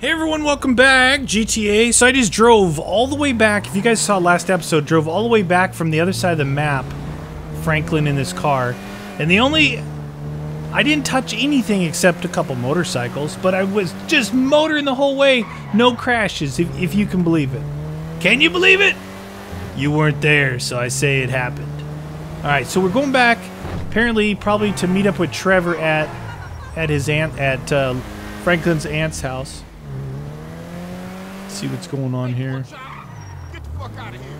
Hey everyone, welcome back, GTA. So I just drove all the way back, if you guys saw last episode, drove all the way back from the other side of the map, Franklin in this car. And the only, I didn't touch anything except a couple motorcycles, but I was just motoring the whole way, no crashes, if, if you can believe it. Can you believe it? You weren't there, so I say it happened. Alright, so we're going back, apparently probably to meet up with Trevor at, at his aunt, at uh, Franklin's aunt's house see what's going on here. Get the fuck out of here.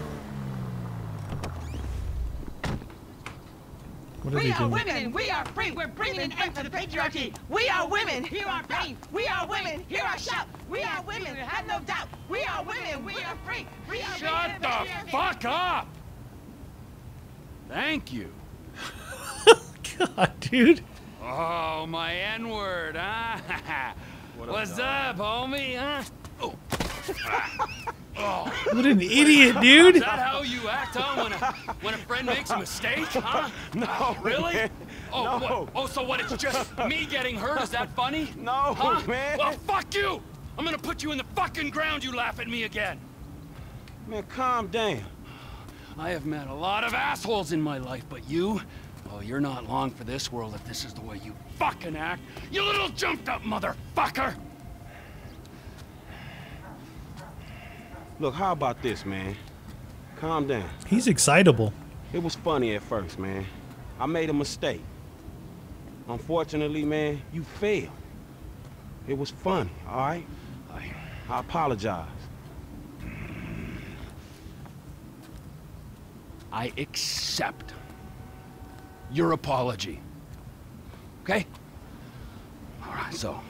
What are We they are doing? women. We are free. We're bringing an end to the patriarchy. We are women. Hear our pain. We are women. Hear our shout. We are women. Have no doubt. We are women. We are free. We are Shut women. the We are free. fuck up! Thank you. God, dude. Oh, my N-word, huh? What's up, homie, huh? Oh. Oh. What an idiot, dude. Is that how you act, huh? When a, when a friend makes a mistake, huh? No. Really? man. Oh, No. what? Oh, so what? It's just me getting hurt? Is that funny? No, huh? man. Well, fuck you! I'm gonna put you in the fucking ground. You laugh at me again. Man, calm down. I have met a lot of assholes in my life, but you, oh, you're not long for this world if this is the way you fucking act. You little jumped up motherfucker! Look, how about this, man? Calm down. He's excitable. It was funny at first, man. I made a mistake. Unfortunately, man, you failed. It was funny, all right? I, I apologize. I accept your apology. Okay? All right, so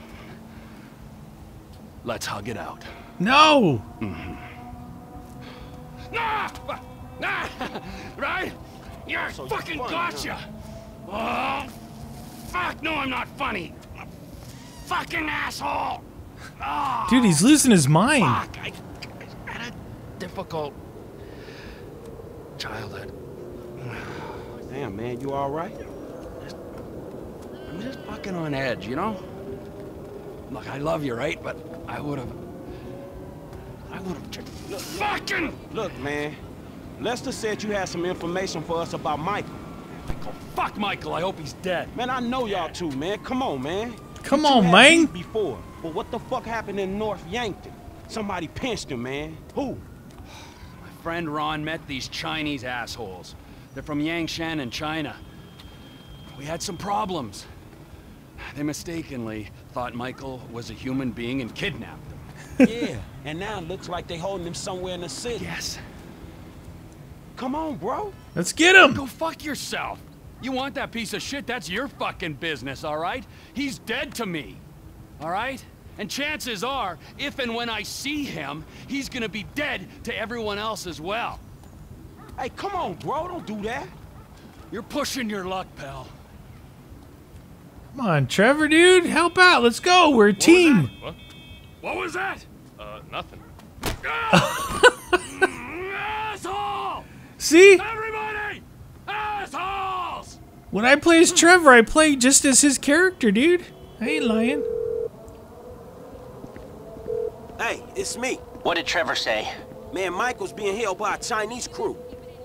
let's hug it out. No. Mm-hmm. Nah! Nah! Right? You're So you're fucking funny, gotcha! Oh, fuck! No, I'm not funny! Fucking asshole! Oh, Dude, he's losing his mind. fuck! I, I had a difficult childhood. Damn, man, you all right? I'm just fucking on edge, you know? Look, I love you, right? But I would have. I would have just. Fucking! Look, man, Lester said you had some information for us about Michael. Michael. Fuck Michael. I hope he's dead. Man, I know y'all too, man. Come on, man. Come You on, man. Before, but what the fuck happened in North Yankton? Somebody pinched him, man. Who? My friend Ron met these Chinese assholes. They're from Yangshan in China. We had some problems. They mistakenly thought Michael was a human being and kidnapped him. Yeah, and now it looks like they holding him somewhere in the city. Yes. Come on, bro. Let's get him. Go fuck yourself. You want that piece of shit? That's your fucking business, all right? He's dead to me, all right? And chances are, if and when I see him, he's gonna be dead to everyone else as well. Hey, come on, bro. Don't do that. You're pushing your luck, pal. Come on, Trevor, dude. Help out. Let's go. We're a team. What? What was that? Uh, nothing. Asshole! See? Everybody! Assholes! When I play as Trevor, I play just as his character, dude. I ain't lying. Hey, it's me. What did Trevor say? Man, Michael's being held by a Chinese crew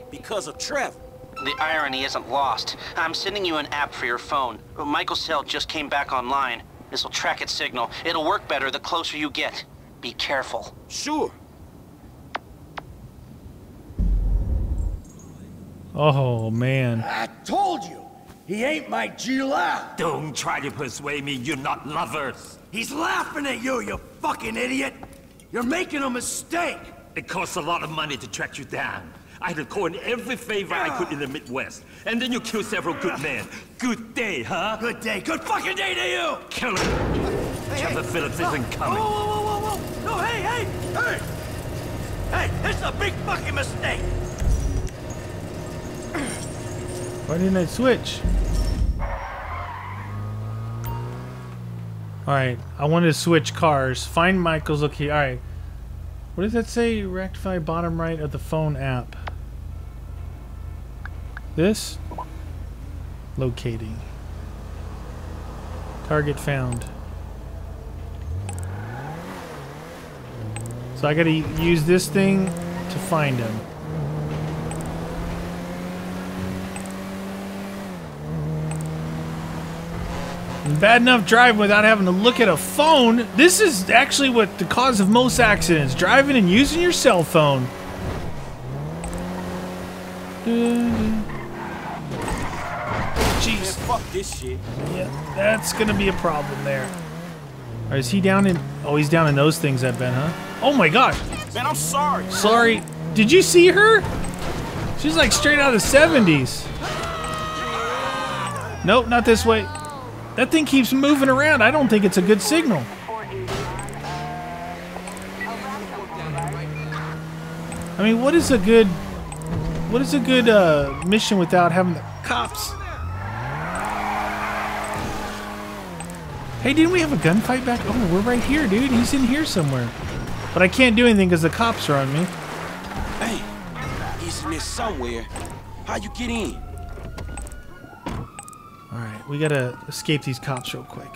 because of Trevor. The irony isn't lost. I'm sending you an app for your phone. Michael's cell just came back online. This'll track its signal. It'll work better the closer you get. Be careful. Sure. Oh, man. I told you, he ain't my Gila. Don't try to persuade me you're not lovers. He's laughing at you, you fucking idiot. You're making a mistake. It costs a lot of money to track you down. I had to call in every favor I could in the Midwest. And then you kill several good men. Good day, huh? Good day, good fucking day to you. Kill him. Trevor Phillips isn't coming. whoa, whoa, whoa, whoa. No, hey, hey, hey. Hey, this is a big fucking mistake. Why didn't I switch? Alright, I wanted to switch cars. Find Michael's okay. Alright. What does that say? Trackify bottom right of the phone app. This? Locating. Target found. So I gotta use this thing to find him. Bad enough driving without having to look at a phone. This is actually what the cause of most accidents. Driving and using your cell phone. Jeez. Fuck this shit. Yeah, that's gonna be a problem there. Or is he down in... Oh, he's down in those things, I Ben, huh? Oh my gosh. Man, I'm sorry. Sorry. Did you see her? She's like straight out of the 70s. Nope, not this way. That thing keeps moving around. I don't think it's a good signal. I mean, what is a good... What is a good uh, mission without having the cops? Hey, didn't we have a gunfight back? Oh, we're right here, dude. He's in here somewhere. But I can't do anything because the cops are on me. Hey, he's in there somewhere. How you get in? Alright, we gotta escape these cops real quick.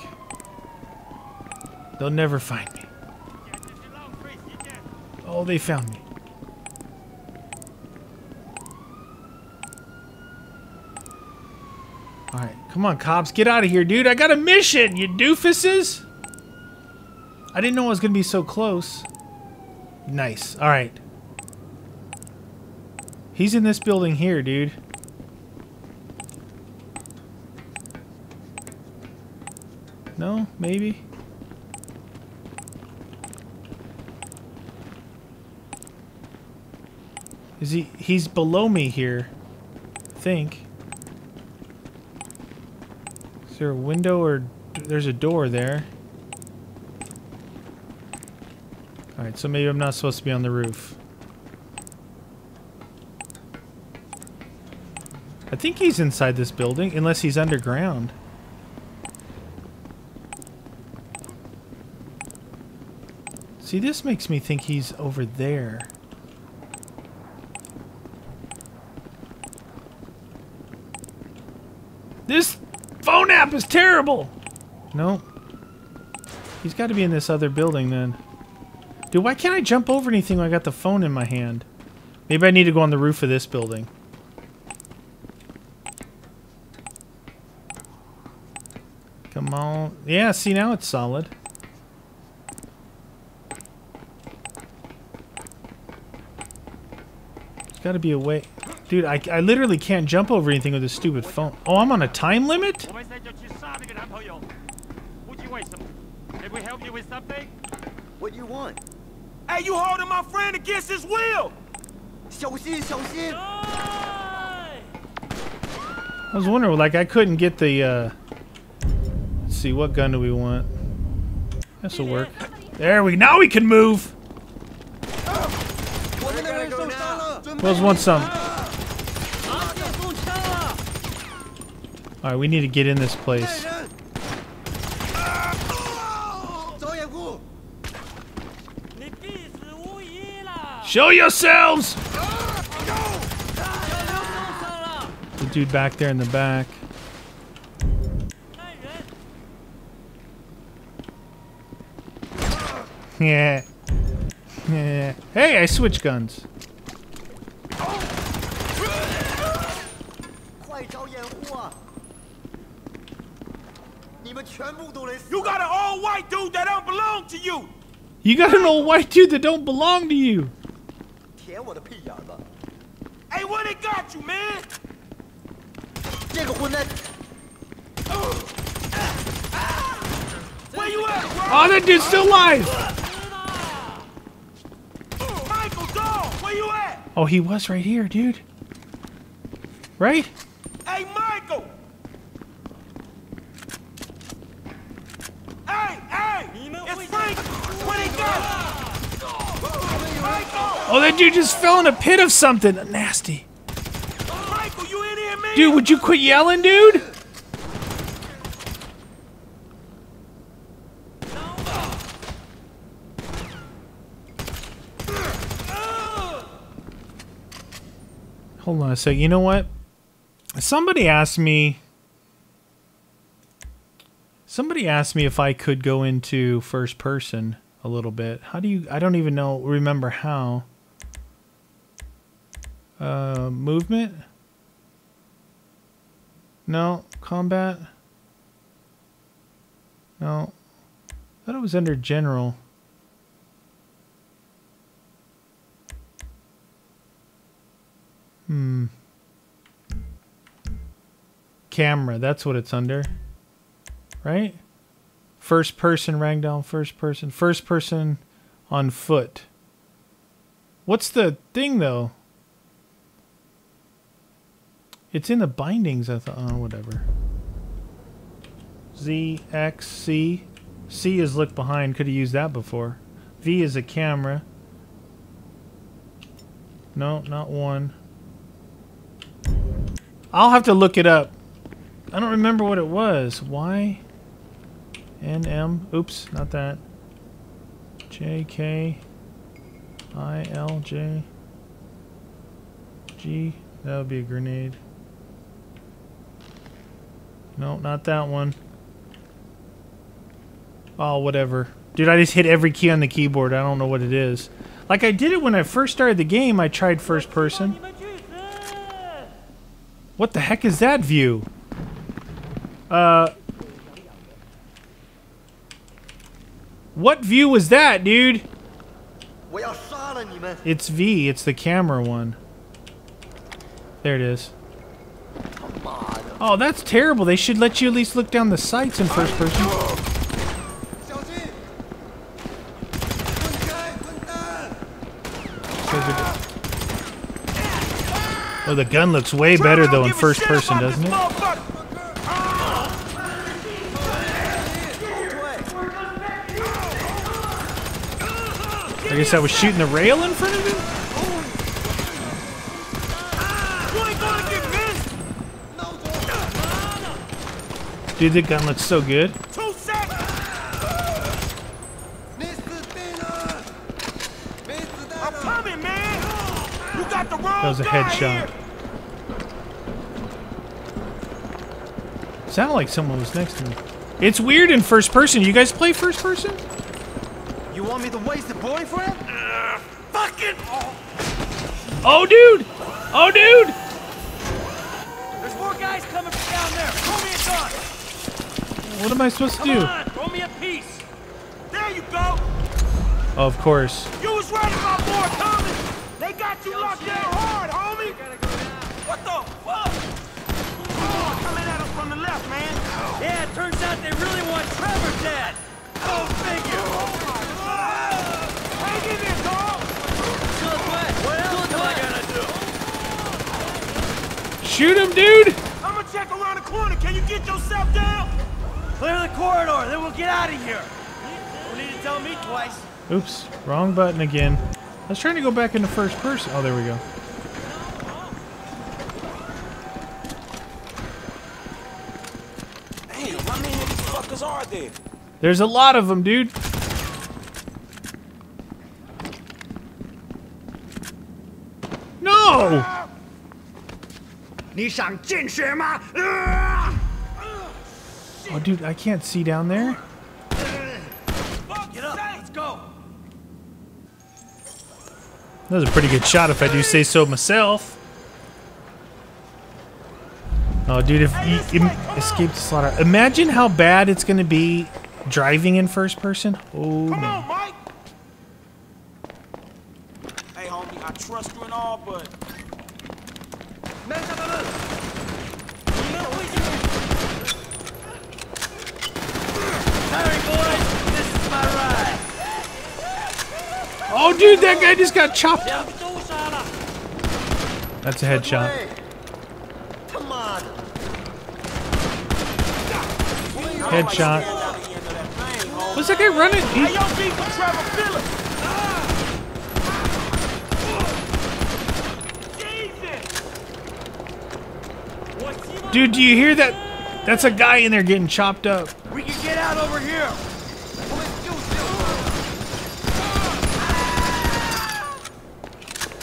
They'll never find me. Oh, they found me. Alright, come on, cops. Get out of here, dude. I got a mission, you doofuses! I didn't know I was gonna be so close. Nice. Alright. He's in this building here, dude. No? Maybe? Is he... He's below me here. I think. Is there a window or... There's a door there. Alright, so maybe I'm not supposed to be on the roof. I think he's inside this building, unless he's underground. See, this makes me think he's over there. This phone app is terrible! No. He's got to be in this other building then. Dude, why can't I jump over anything when I got the phone in my hand? Maybe I need to go on the roof of this building. Come on. Yeah, see, now it's solid. There's got to be a way. Dude, I, I literally can't jump over anything with this stupid phone. Oh, I'm on a time limit? 我们现在就去杀那个男朋友，不知为什么。Can we help you with something? What do you want? Hey, you holding my friend against his will! 小心，小心！ I was wondering, like, I couldn't get the, uh... Let's see, what gun do we want? This'll work. There we Now we can move! 我们的人受伤了，准 Who else wants some? Alright, we need to get in this place. Show yourselves! The dude back there in the back. Yeah. Yeah. Hey, I switch guns. You got an old white dude that don't belong to you. You got an old white dude that don't belong to you. Hey, what it got you, man? Where you at, bro? Oh, that dude's still alive. Michael, go. where you at? Oh, he was right here, dude. Right? Just fell in a pit of something. Nasty. Dude, would you quit yelling, dude? Hold on a sec. You know what? Somebody asked me. Somebody asked me if I could go into first person. a little bit. How do you? I don't even know. Remember how? Uh, movement. No combat. No. I thought it was under general. Hmm. Camera, that's what it's under. Right? First person ragdoll, first person. First person on foot. What's the thing though? It's in the bindings, I thought. Oh, whatever. Z, X, C. C is look behind. Could have used that before. V is a camera. No, not one. I'll have to look it up. I don't remember what it was. Y, N, M. Oops, not that. J, K, I, L, J, G. That would be a grenade. No, not that one. Oh, whatever. Dude, I just hit every key on the keyboard. I don't know what it is. Like, I did it when I first started the game. I tried first person. What the heck is that view? Uh... What view was that, dude? It's V. It's the camera one. There it is. Oh, that's terrible. They should let you at least look down the sights in first person. Oh, the gun looks way better though in first person, doesn't it? I guess I was shooting the rail in front of him? Dude, the gun looks so good. That was a headshot. Sounded like someone was next to me. It's weird in first person. You guys play first person? You want me to waste a boyfriend? Uh, fucking! Oh, dude! Oh, dude! What am I supposed to do? on, throw me a piece. There you go. Oh, of course. You was right about more coming. They got you locked down hard, homie. What the fuck? Oh, coming at us from the left, man. Yeah, it turns out they really want Trevor dead. Go figure. Hang in there, dog. What else am I gonna do? Shoot him, dude! I'm gonna check around the corner. Can you get yourself down? Clear the corridor, then we'll get out of here. Don't need to tell me twice. Oops, wrong button again. I was trying to go back into first person. Oh, there we go. Damn, how many of these fuckers are there? There's a lot of them, dude. No! 你想见血吗？ Oh, dude, I can't see down there. Get up, let's go. That was a pretty good shot, if I do say so myself. Oh, dude, if you escape the slaughter, imagine how bad it's gonna be driving in first person. Oh Come man. on, Mike. Hey, homie, I trust you and all, but. Sorry, boys. This is my ride. Oh, dude, that guy just got chopped. That's a headshot. Headshot. What's that guy running? Hey, He- yo, beat for Trevor Phillips. Jesus. dude, do you hear that? That's a guy in there getting chopped up. We can get out over here.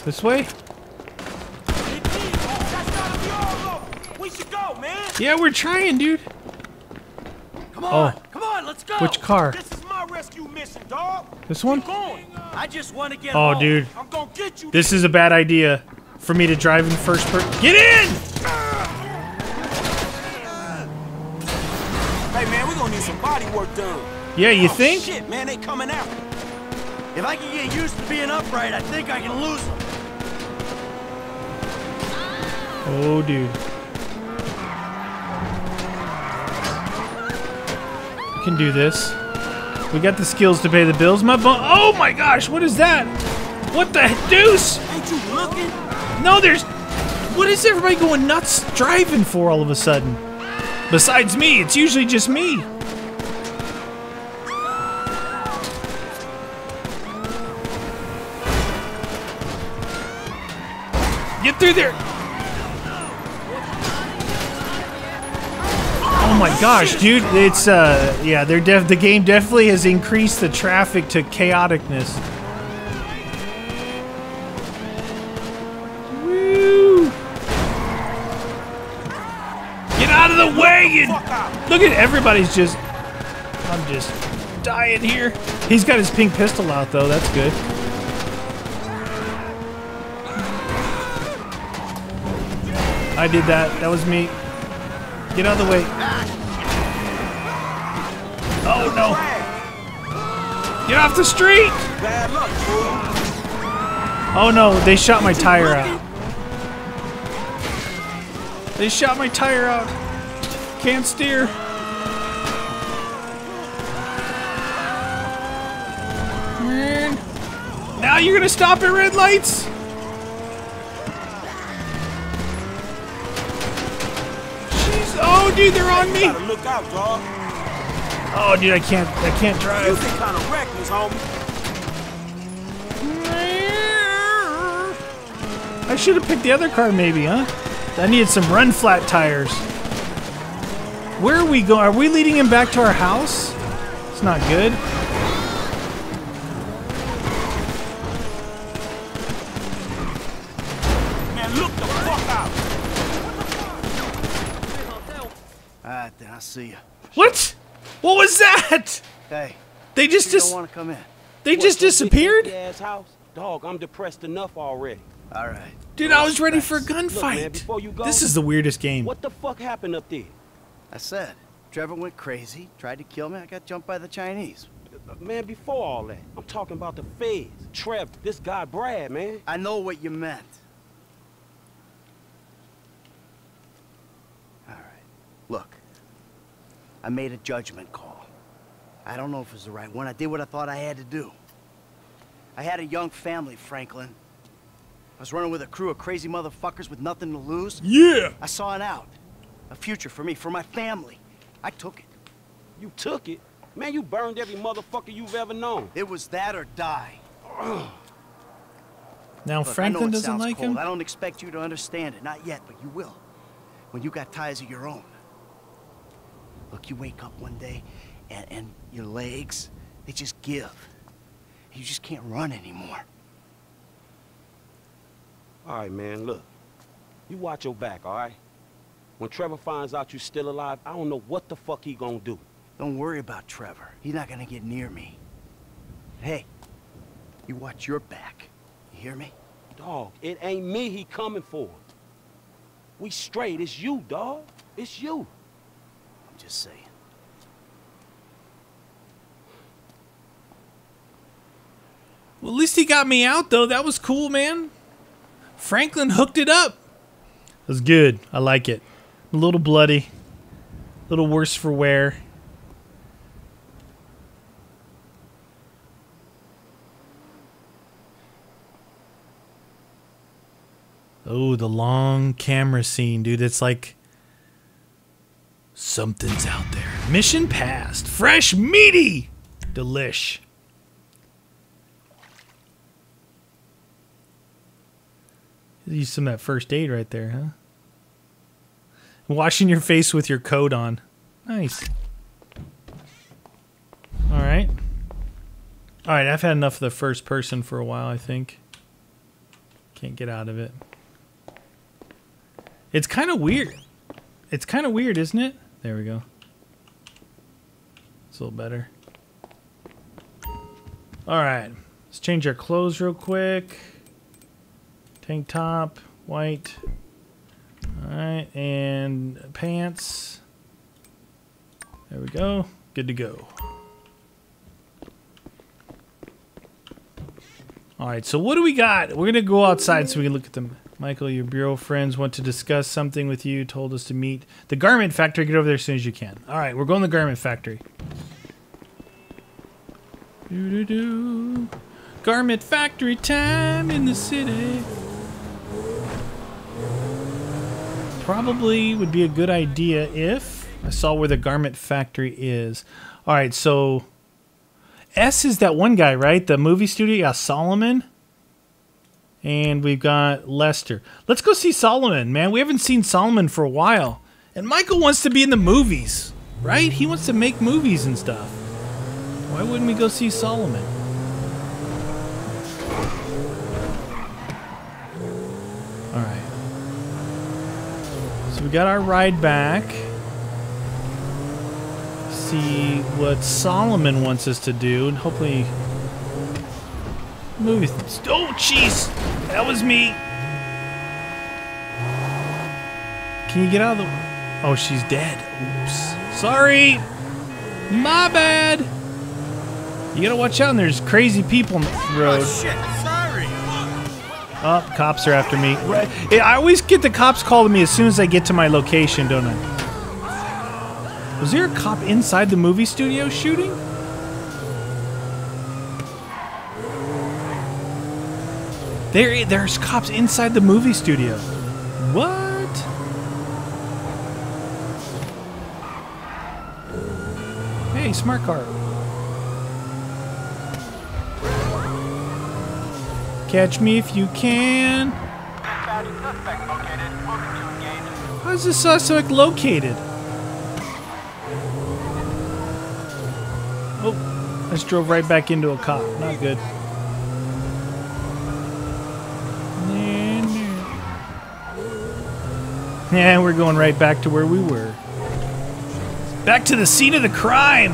This way? That's gotta be all of them. We should go, man. Yeah, we're trying, dude. Come on, Oh. come on, let's go. Which car? This is my rescue mission. dog. This one? I just want to get Oh, home. dude. I'm gonna get you. This is a bad idea for me to drive in first person. Get in! Hey, man, we're gonna need some body work done. Yeah, you Oh, think? Shit, man, they coming out. If I can get used to being upright, I think I can lose them. Oh, dude. Can do this. We got the skills to pay the bills. My bu- Oh my gosh, what is that? What the deuce? Ain't you looking? No, there's. What is everybody going nuts driving for all of a sudden? Besides me, it's usually just me. Get through there. Oh my gosh, dude! It's uh, yeah, they're def. The game definitely has increased the traffic to chaoticness. Woo! Get out of the way! You look at everybody's just. I'm just dying here. He's got his pink pistol out though. That's good. I did that. That was me. Get out of the way. Oh no! Get off the street! Bad luck, fool. Oh no, they shot my tire out. They shot my tire out. Can't steer. Man. Now you're gonna stop at red lights? Dude, they're on me. Gotta look out, dog. Oh, dude, I can't. I can't You drive. been kind of reckless, homie. I should have picked the other car, maybe, huh? I needed some run flat tires. Where are we going? Are we leading him back to our house? It's not good. See you. What? What was that? Hey, They just dis- don't want to come in. they just disappeared? Ass house, dog. I'm depressed enough already. All right. Dude, I was ready for a gunfight. Look, man, gunfight. before you go- This is the weirdest game. What the fuck happened up there? I said, Trevor went crazy, tried to kill me. I got jumped by the Chinese. Uh, man, before all that, I'm talking about the feds. Trev, this guy Brad, man. I know what you meant. All right. Look, I made a judgment call. I don't know if it was the right one. I did what I thought I had to do. I had a young family, Franklin. I was running with a crew of crazy motherfuckers with nothing to lose. Yeah. I saw an out, a future for me, for my family. I took it. You took it. Man, you burned every motherfucker you've ever known. It was that or die. Now Look, Franklin doesn't like cold. him. I don't expect you to understand it, not yet, but you will. When you got ties of your own. Look, you wake up one day and, and your legs, they just give. You just can't run anymore. All right, man, look. You watch your back, all right? When Trevor finds out you're still alive, I don't know what the fuck he gonna do. Don't worry about Trevor. He's not gonna get near me. Hey, you watch your back. You hear me? Dog, it ain't me he coming for. We straight. It's you, dog. It's you. I'm just saying. Well, at least he got me out though. That was cool, man. Franklin hooked it up. It was good. I like it. A little bloody. A little worse for wear. Oh, the long camera scene, dude. It's like something's out there. Mission passed. Fresh, meaty, delish. Use some of that first aid right there, huh? Washing your face with your coat on. Nice. All right. All right, I've had enough of the first person for a while, I think. Can't get out of it. It's kind of weird. It's kind of weird, isn't it? There we go. It's a little better. All right. Let's change our clothes real quick. Tank top, white. All right, and pants. There we go. Good to go. All right, so what do we got? We're gonna go outside so we can look at them. Michael, your bureau friends want to discuss something with you. Told us to meet the garment factory. Get over there as soon as you can. All right, we're going to the garment factory. Doo doo doo. Garment factory time in the city. Probably would be a good idea if I saw where the garment factory is. All right, so S is that one guy, right? The movie studio. Yeah, Solomon. And we've got Lester. Let's go see Solomon, man. We haven't seen Solomon for a while. And Michael wants to be in the movies, right? He wants to make movies and stuff. Why wouldn't we go see Solomon? All right. So we got our ride back. See what Solomon wants us to do, and hopefully, movies. Oh, jeez, that was me. Can you get out of the? Oh, she's dead. Oops. Sorry. My bad. You gotta watch out. And there's crazy people on the oh, road. Oh, shit, sorry. Oh, cops are after me. I always get the cops calling me as soon as I get to my location, don't I? Was there a cop inside the movie studio shooting? There, there's cops inside the movie studio. What? Hey, smart car. Catch me if you can. How's the suspect located? Oh, I just drove right back into a cop. Not good. Yeah, we're going right back to where we were. Back to the scene of the crime.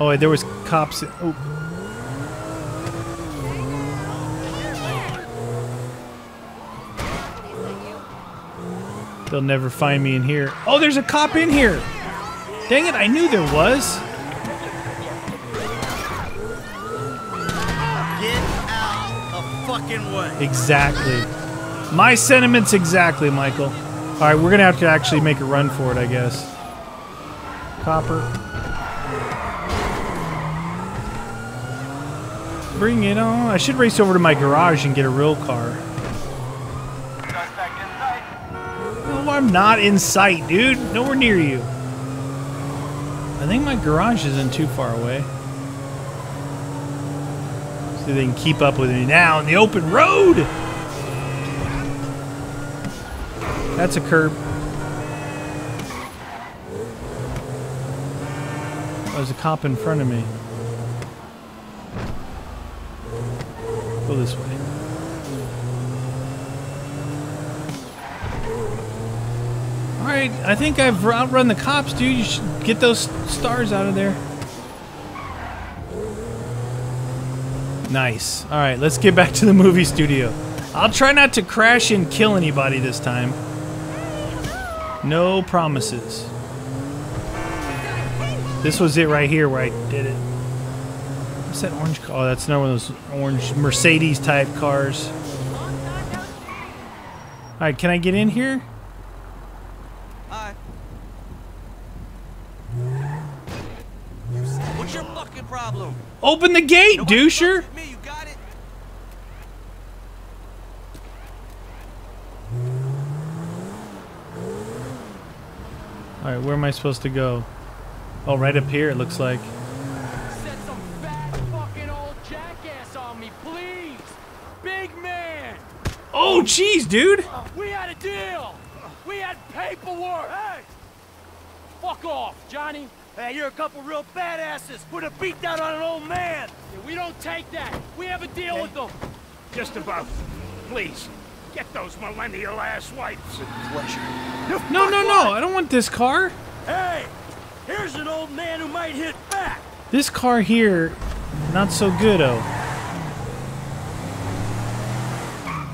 Oh, there was cops. Oh. They'll never find me in here. Oh, there's a cop in here. Dang it, I knew there was. Exactly. My sentiments exactly, Michael. All right, we're gonna have to actually make a run for it, I guess. Copper. Bring it on. I should race over to my garage and get a real car. No, I'm not in sight, dude. Nowhere near you. I think my garage isn't too far away. They can keep up with me now in the open road. That's a curb. Oh, there's a cop in front of me. Go this way. Alright, I think I've outrun the cops, dude. You should get those stars out of there. Nice. Alright, let's get back to the movie studio. I'll try not to crash and kill anybody this time. No promises. This was it right here where I did it. What's that orange car? Oh, that's another one of those orange Mercedes type cars. Alright, can I get in here? Hi. What's your fucking problem? Open the gate, doucher! Me, you got it? Alright, where am I supposed to go? Oh, right up here it looks like. Set some fat fucking old jackass on me, please! Big man! Oh, jeez, dude! We had a deal! We had paperwork! Hey! Fuck off, Johnny! Hey, you're a couple real badasses. Put a beat down on an old man. Yeah, we don't take that! We have a deal with them! Just about. Please, get those millennial ass wipes. Pleasure. No, no, no, I don't want this car. Hey, Here's an old man who might hit back. This car here, not so good, oh.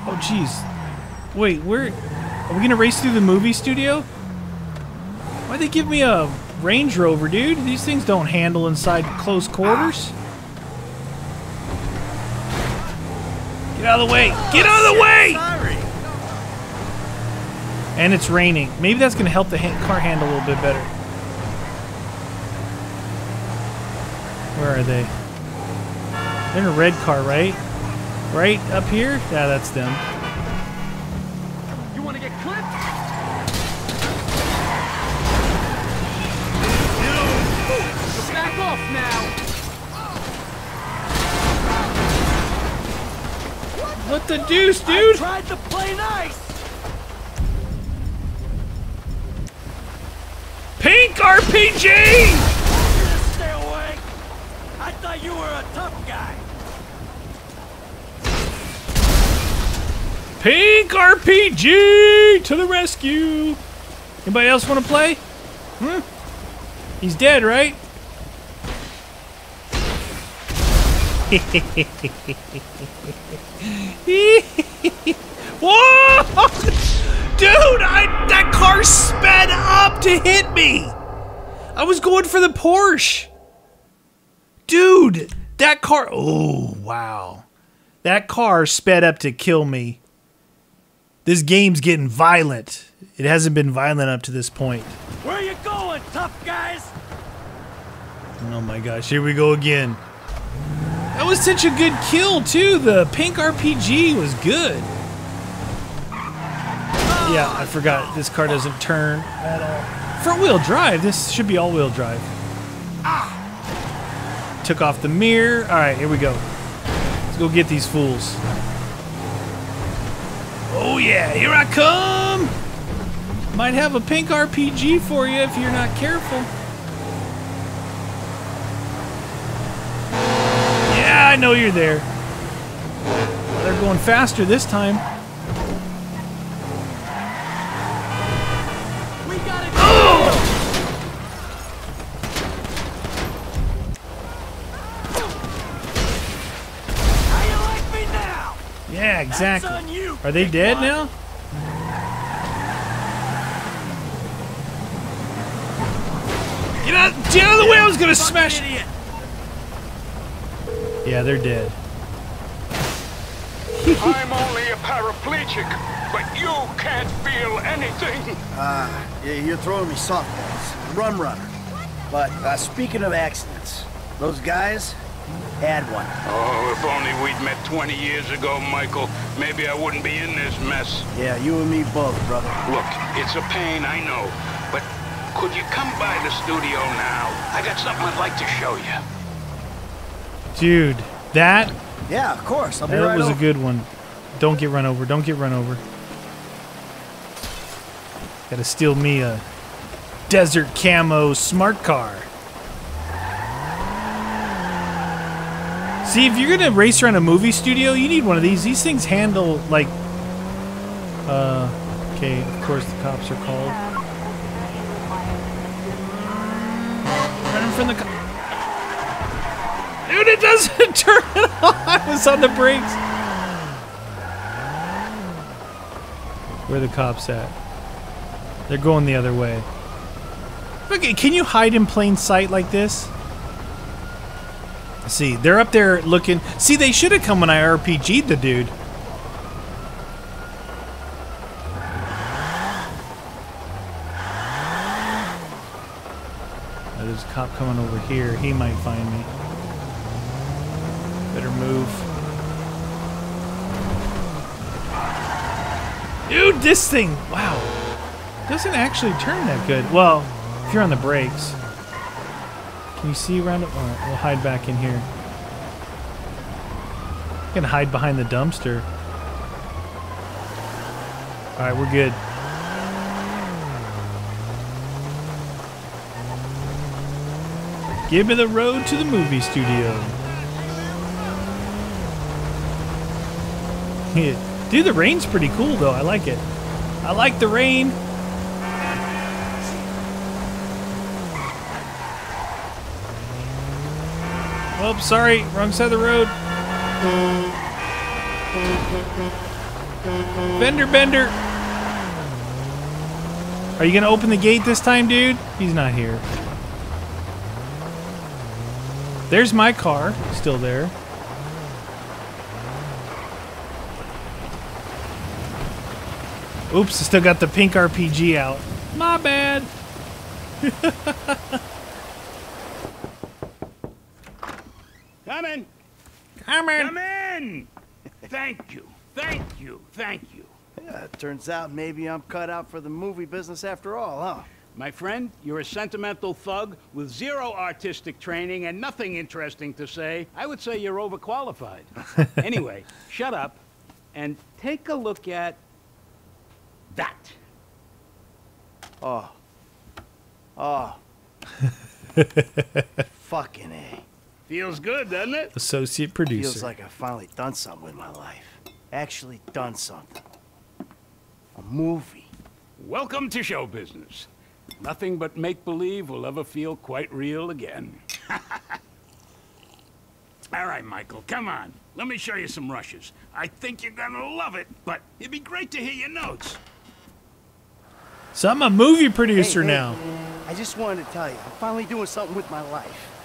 Oh, jeez. Wait, where... Are we gonna race through the movie studio? Why'd they give me a Range Rover, dude? These things don't handle inside close quarters. Get out of the way! Get out of the way! And it's raining. Maybe that's gonna help the ha car handle a little bit better. Where are they? They're in a red car, right? Right up here? Yeah, that's them. You want to get clipped? Back off now. What the deuce, dude? I dude? tried to play nice. RPG! Stay away. I thought you were a tough guy. Pink RPG to the rescue! Anybody else want to play? Hmm? He's dead, right? Whoa! Dude, I that car sped up to hit me. I was going for the Porsche. Dude, that car. Oh, wow. That car sped up to kill me. This game's getting violent. It hasn't been violent up to this point. Where are you going, tough guys? Oh my gosh, here we go again. That was such a good kill, too. The pink RPG was good. Yeah, I forgot. This car doesn't turn at all. Front wheel drive. This should be all wheel drive. Took off the mirror. All right, here we go. Let's go get these fools. Oh, yeah, here I come. Might have a pink RPG for you if you're not careful. Yeah, I know you're there. They're going faster this time. Exactly. You, Are they dead one. now? Get out, get out of the way! I was gonna Fucking smash. idiot. Yeah, they're dead. I'm only a paraplegic, but you can't feel anything. Uh, yeah, you're throwing me softballs. Rum runner. But uh, speaking of accidents, those guys had one. Oh, if only we'd met 20 years ago, Michael, maybe I wouldn't be in this mess. Yeah, you and me both, brother. Look, it's a pain, I know, but could you come by the studio now? I got something I'd like to show you. Dude, that Yeah, of course. I'll be that right was a good one. Don't get run over. Don't get run over. Gotta steal me a desert camo smart car. See, if you're gonna race around a movie studio, you need one of these. These things handle like. Uh, okay. Of course, the cops are called. Running from the. Co- Dude, it doesn't turn. I was on the brakes. Where the cops at? They're going the other way. Okay, can you hide in plain sight like this? See, they're up there looking. See, they should have come when I RPG'd the dude. There's a cop coming over here. He might find me. Better move. Dude, this thing, wow. Doesn't actually turn that good. Well, if you're on the brakes. Can you see around it? Alright, we'll hide back in here. You can hide behind the dumpster. Alright, we're good. Give me the road to the movie studio. Dude, the rain's pretty cool though. I like it. I like the rain. Oh, sorry, wrong side of the road. Bender, bender. Are you gonna open the gate this time, dude? He's not here. There's my car, still there. Oops, I still got the pink RPG out. My bad. Come in. Come in. Come in. Thank you. Thank you. Thank you. Yeah, it turns out maybe I'm cut out for the movie business after all, huh? My friend, you're a sentimental thug with zero artistic training and nothing interesting to say. I would say you're overqualified. anyway, shut up and take a look at that. Oh. Oh. Fucking A. Feels good, doesn't it? Associate producer. Feels like I've finally done something with my life. Actually done something. A movie. Welcome to show business. Nothing but make-believe will ever feel quite real again. All right, Michael, come on. Let me show you some rushes. I think you're gonna love it, but it'd be great to hear your notes. So I'm a movie producer Hey, hey, now. I just wanted to tell you, I'm finally doing something with my life.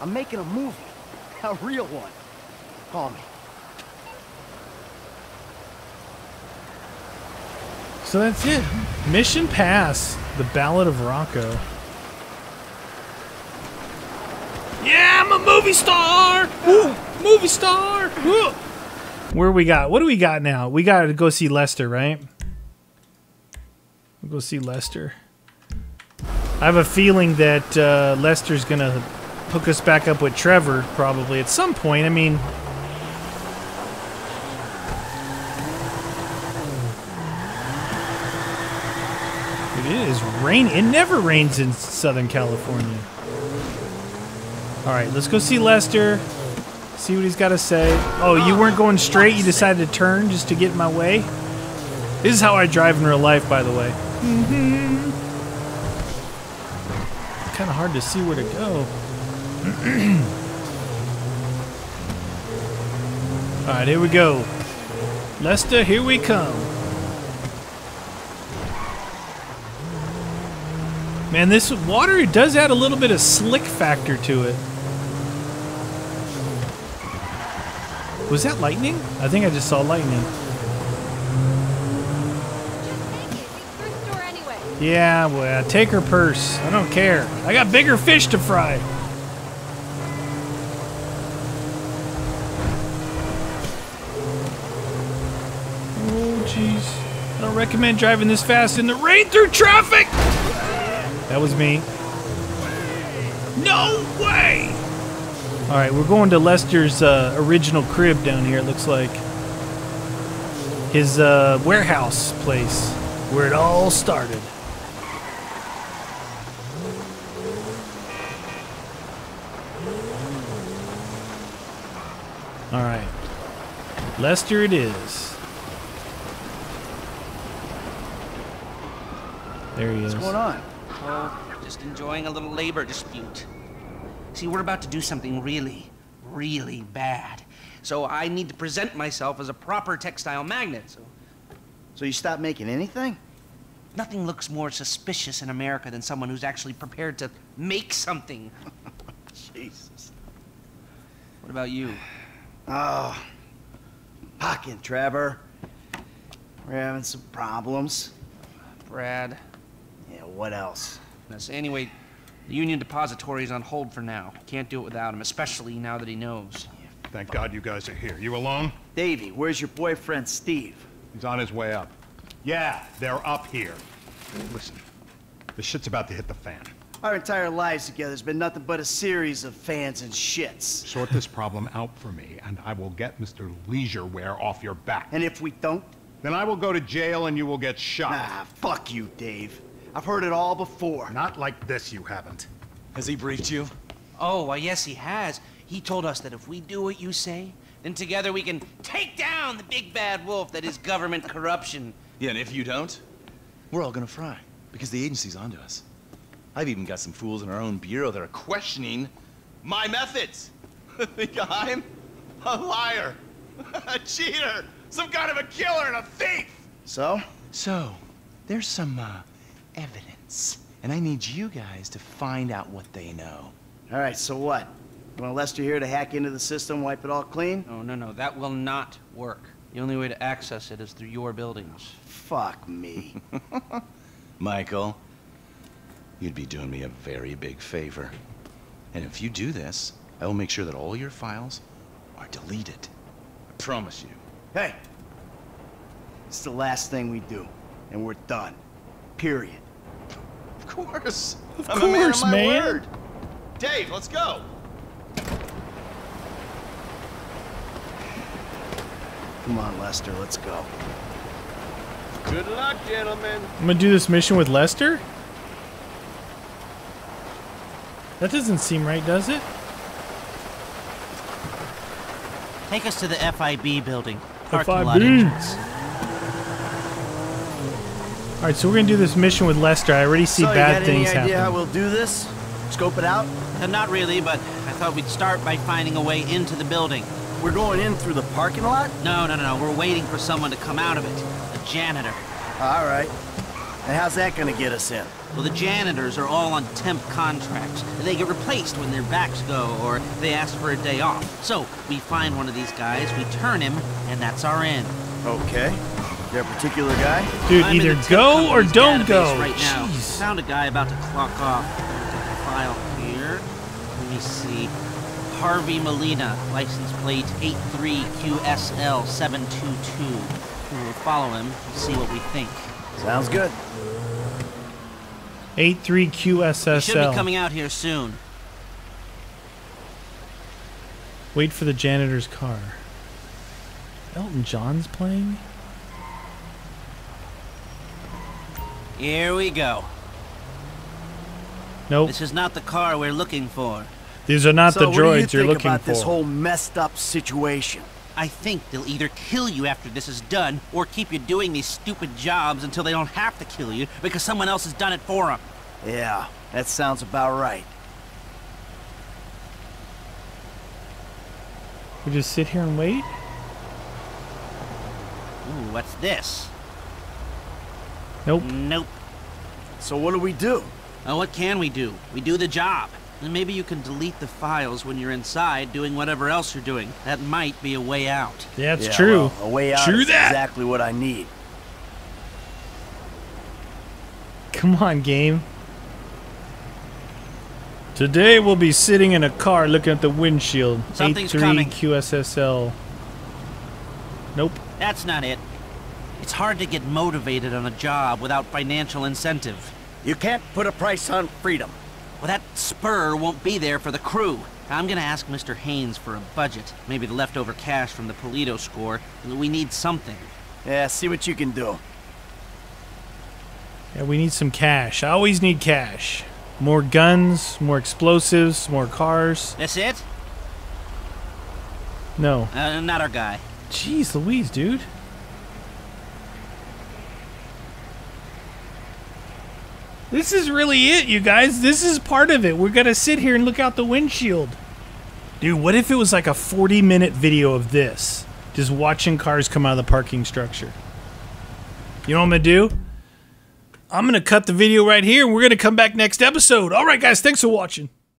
I'm making a movie. A real one. Call me. So that's it. Mission pass. The Ballad of Rocco. Yeah, I'm a movie star. Woo, movie star. Woo. Where we got? What do we got now? We got to go see Lester, right? We'll go see Lester. I have a feeling that uh, Lester's gonna hook us back up with Trevor probably at some point. I mean, It is rain. It never rains in Southern California. All right, let's go see Lester. See what he's got to say. Oh, you weren't going straight. You decided to turn just to get in my way. This is how I drive in real life, by the way. Mm-hmm. Kind of hard to see where to go. All right, here we go. Lester, here we come. Man, this water does add a little bit of slick factor to it. Was that lightning? I think I just saw lightning. Yeah, well, take her purse. I don't care. I got bigger fish to fry. Oh, jeez. I don't recommend driving this fast in the rain through traffic. That was me. No way! All right, we're going to Lester's uh, original crib down here. It looks like his uh, warehouse place, where it all started. All right, Lester, it is. There he is. What's going on? Oh, just enjoying a little labor dispute. See, we're about to do something really, really bad. So I need to present myself as a proper textile magnet. So So you stopped making anything? nothing looks more suspicious in America than someone who's actually prepared to make something. Jesus. What about you? Ah, oh. Fucking Trevor. We're having some problems. Brad. Yeah, what else? Now, so anyway, the Union Depository is on hold for now. Can't do it without him, especially now that he knows. Thank God you guys are here. You alone? Davey, where's your boyfriend Steve? He's on his way up. Yeah, they're up here. Listen, the shit's about to hit the fan. Our entire lives together has been nothing but a series of fans and shits. Sort this problem out for me, and I will get Mr. Leisureware off your back. And if we don't? Then I will go to jail and you will get shot. Ah, fuck you, Dave. I've heard it all before. Not like this, you haven't. Has he briefed you? Oh, why, yes, he has. He told us that if we do what you say, then together we can take down the big bad wolf that is government corruption. Yeah, and if you don't, we're all gonna fry. Because the agency's onto us. I've even got some fools in our own bureau that are questioning my methods. think I'm a liar, a cheater, some kind of a killer and a thief. So? So, there's some uh, evidence, and I need you guys to find out what they know. All right, so what? You want Lester here to hack into the system, wipe it all clean? No, no, no. That will not work. The only way to access it is through your buildings. Fuck me. Michael, you'd be doing me a very big favor. And if you do this, I will make sure that all your files are deleted. I promise you. Hey, it's the last thing we do, and we're done. Period. Of course. Of I'm a man of course, my man. word. Dave, let's go. Come on, Lester, let's go. Good luck, gentlemen. I'm gonna do this mission with Lester? That doesn't seem right, does it? Take us to the FIB building. Parking lot FIB. Entrance. Alright, so we're gonna do this mission with Lester. I already see so, bad you got things any idea happen. how we'll do this? Scope it out? Uh, not really, but I thought we'd start by finding a way into the building. We're going in through the parking lot? No, no, no, no. We're waiting for someone to come out of it. A janitor. All right. And how's that gonna get us in? Well, the janitors are all on temp contracts. They get replaced when their backs go or they ask for a day off. So we find one of these guys, we turn him, and that's our end. Okay. Is there a particular guy? Dude, I'm either go or don't go. Right now, Jeez. found a guy about to clock off. Take file here. Let me see. Harvey Molina, license plate 83QSL722. We'll follow him and see what we think. Sounds good. He should be coming out here soon. Wait for the janitor's car. Elton John's playing? Here we go. Nope. This is not the car we're looking for. These are not so the what do you droids think you're looking about for. this whole messed up situation? I think they'll either kill you after this is done, or keep you doing these stupid jobs until they don't have to kill you because someone else has done it for them. Yeah, that sounds about right. We just sit here and wait? Ooh, what's this? Nope. Nope. So what do we do? Oh, what can we do? We do the job. And maybe you can delete the files when you're inside doing whatever else you're doing. That might be a way out. Yeah, it's Yeah, true. well, a way out True is that. exactly what I need. Come on, game. Today we'll be sitting in a car looking at the windshield. Something's 83 coming. QSSL. Nope. That's not it. It's hard to get motivated on a job without financial incentive. You can't put a price on freedom. Well, that spur won't be there for the crew. I'm gonna ask Mr. Haines for a budget. Maybe the leftover cash from the Paleto score. We need something. Yeah, see what you can do. Yeah, we need some cash. I always need cash. More guns, more explosives, more cars. That's it? No. Uh, not our guy. Jeez Louise, dude. This is really it, you guys. This is part of it. We're gonna sit here and look out the windshield. Dude, what if it was like a 40 minute video of this? Just watching cars come out of the parking structure. You know what I'm gonna do? I'm gonna cut the video right here and we're gonna come back next episode. Alright, guys, thanks for watching.